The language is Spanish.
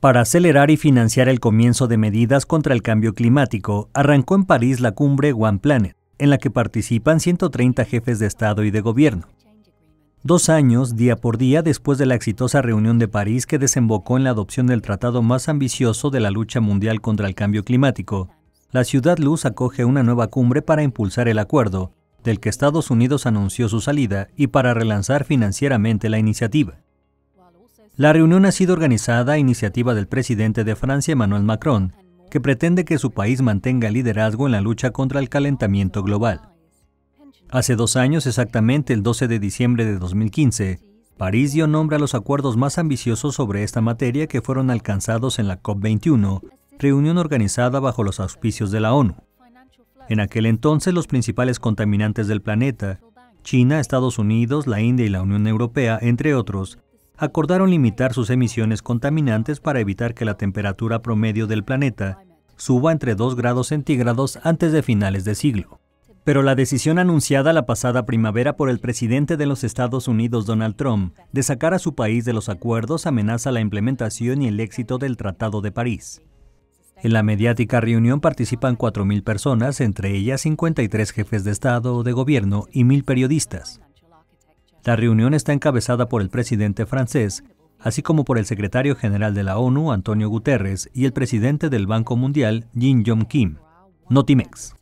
Para acelerar y financiar el comienzo de medidas contra el cambio climático, arrancó en París la cumbre One Planet, en la que participan 130 jefes de Estado y de Gobierno. Dos años, día por día, después de la exitosa reunión de París que desembocó en la adopción del tratado más ambicioso de la lucha mundial contra el cambio climático, la Ciudad Luz acoge una nueva cumbre para impulsar el acuerdo, del que Estados Unidos anunció su salida y para relanzar financieramente la iniciativa. La reunión ha sido organizada a iniciativa del presidente de Francia, Emmanuel Macron, que pretende que su país mantenga liderazgo en la lucha contra el calentamiento global. Hace dos años, exactamente el 12 de diciembre de 2015, París dio nombre a los acuerdos más ambiciosos sobre esta materia que fueron alcanzados en la COP21, reunión organizada bajo los auspicios de la ONU. En aquel entonces los principales contaminantes del planeta, China, Estados Unidos, la India y la Unión Europea, entre otros, acordaron limitar sus emisiones contaminantes para evitar que la temperatura promedio del planeta suba entre 2 grados centígrados antes de finales de siglo. Pero la decisión anunciada la pasada primavera por el presidente de los Estados Unidos, Donald Trump, de sacar a su país de los acuerdos amenaza la implementación y el éxito del Tratado de París. En la mediática reunión participan 4.000 personas, entre ellas 53 jefes de Estado o de Gobierno y 1.000 periodistas. La reunión está encabezada por el presidente francés, así como por el secretario general de la ONU, Antonio Guterres, y el presidente del Banco Mundial, Jin Yong Kim. Notimex.